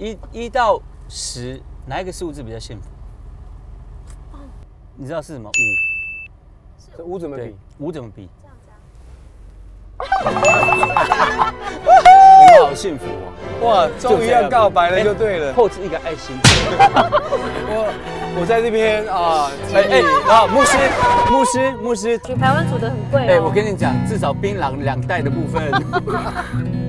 一一到十，哪一个数字比较幸福？你知道是什么？五。这五怎么比？，五怎么比？这样子我们好幸福哦！哇，终于要告白了，就对了。后置一个爱心。我我在这边啊，哎哎，啊，牧师，牧师，牧师，举台湾煮的很贵哎，哦。我跟你讲，至少槟榔两袋的部分。